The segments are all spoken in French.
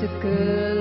to good.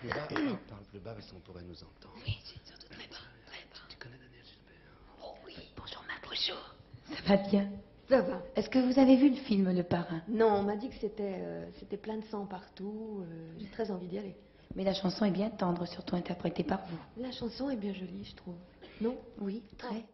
Parle plus bas, parle, parle plus bas parce qu'on pourrait nous entendre. Oui, c'est surtout très bas, très bas. Tu connais Daniel Gilbert Oh oui, bonjour ma bonjour. Ça va bien? Ça va. Est-ce que vous avez vu le film Le Parrain? Non, on m'a dit que c'était euh, c'était plein de sang partout. euh, J'ai très envie d'y aller. Mais la chanson est bien tendre, surtout interprétée par vous. La chanson est bien jolie, je trouve. Non? Oui, très.